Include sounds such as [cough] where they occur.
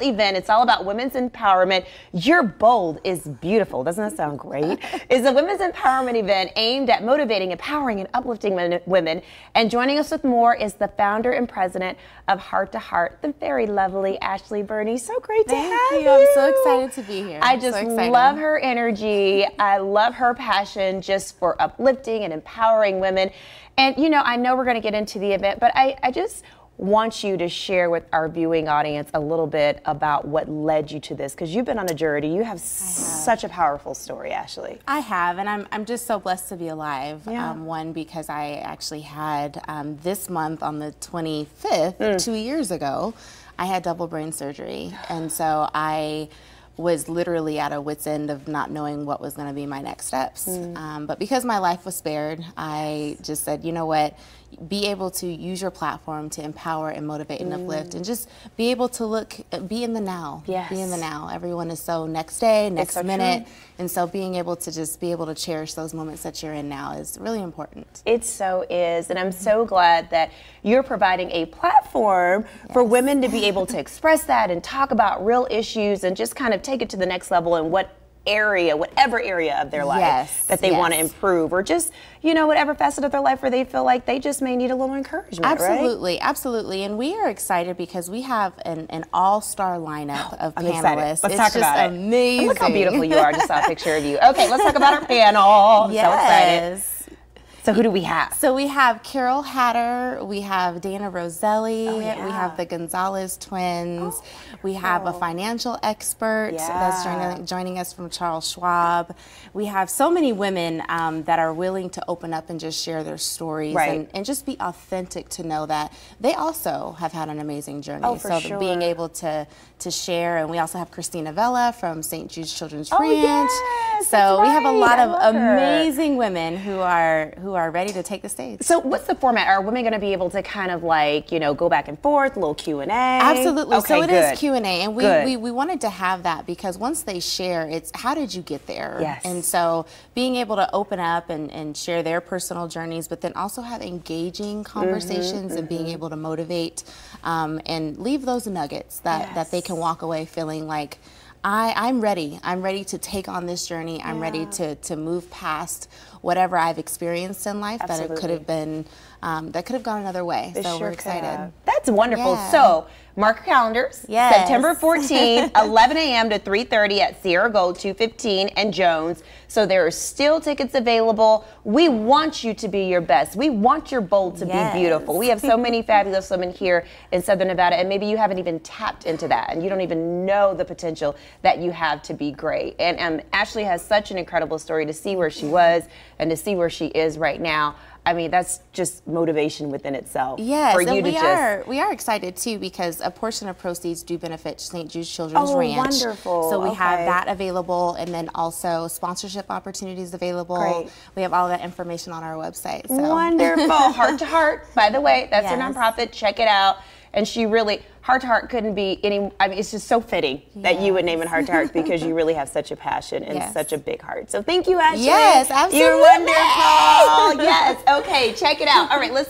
event. It's all about women's empowerment. Your bold is beautiful. Doesn't that sound great? [laughs] is a women's empowerment event aimed at motivating, empowering, and uplifting women. And joining us with more is the founder and president of Heart to Heart, the very lovely Ashley Burney. So great Thank to have you. you. I'm so excited to be here. I just so love her energy. I love her passion just for uplifting and empowering women. And you know, I know we're going to get into the event, but I, I just want you to share with our viewing audience a little bit about what led you to this because you've been on a journey. You have, have, such a powerful story, Ashley. I have, and I'm, I'm just so blessed to be alive. Yeah. Um, one, because I actually had um, this month on the 25th, mm. two years ago, I had double brain surgery. And so I was literally at a wit's end of not knowing what was going to be my next steps. Mm. Um, but because my life was spared, I just said, you know what, be able to use your platform to empower and motivate and mm. uplift and just be able to look, be in the now. Yes. Be in the now. Everyone is so next day, next so minute. True. And so being able to just be able to cherish those moments that you're in now is really important. It so is. And I'm so glad that you're providing a platform yes. for women to be able to express that and talk about real issues and just kind of take it to the next level and what area, whatever area of their life yes, that they yes. want to improve, or just you know whatever facet of their life where they feel like they just may need a little encouragement. Absolutely, right? absolutely, and we are excited because we have an, an all-star lineup of I'm panelists. Excited. Let's it's talk just about amazing. it. And look how beautiful you are. I just saw a picture of you. Okay, let's talk about our [laughs] panel. Yes. So excited. So who do we have? So we have Carol Hatter, we have Dana Roselli, oh, yeah. we have the Gonzalez twins, oh, we have a financial expert yeah. that's joining, joining, us from Charles Schwab. We have so many women um, that are willing to open up and just share their stories right. and, and, just be authentic to know that they also have had an amazing journey. Oh, for so sure. being able to to share, and we also have Christina Vela from St. Jude's Children's oh, Ranch. So we have a lot of amazing women who are who are ready to take the stage. So what's the format? Are women going to be able to kind of like you know go back and forth, a little Q and A? Absolutely. Okay, so it good. is Q and A, and we, we we wanted to have that because once they share, it's how did you get there? Yes. And so being able to open up and, and share their personal journeys, but then also have engaging conversations mm-hmm, and being mm-hmm. able to motivate um, and leave those nuggets that Yes. that they can walk away feeling like. I, I'm ready. I'm ready to take on this journey. I'm Yeah. ready to, to move past whatever I've experienced in life Absolutely. that it could have been, um, that could have gone another way. They so sure we're excited. That's wonderful. Yeah. So mark your calendars. Yes. September [laughs] 14th, 11 a.m. to 3:30 at Sierra Gold 215 and Jones. So there are still tickets available. We want you to be your best. We want your bold to Yes. be beautiful. We have so many [laughs] fabulous women here in Southern Nevada, and maybe you haven't even tapped into that, and you don't even know the potential that you have to be great. And um, Ashley has such an incredible story to see where she was and to see where she is right now. I mean, that's just motivation within itself. Yes, for you and to we just are we are excited too because a portion of proceeds do benefit St. Jude's Children's Oh, Ranch. wonderful. So we have that available, and then also sponsorship opportunities available. Great. We have all that information on our website. So. Wonderful. [laughs] Heart to Heart, by the way, that's Yes. nonprofit. Check it out. And she really, Heart to Heart couldn't be any, I mean, it's just so fitting that you would name it Heart to Heart because you really have such a passion and Yes. such a big heart. So thank you, Ashley. Yes, You're absolutely. wonderful. yes. Okay, check it out. All right, let's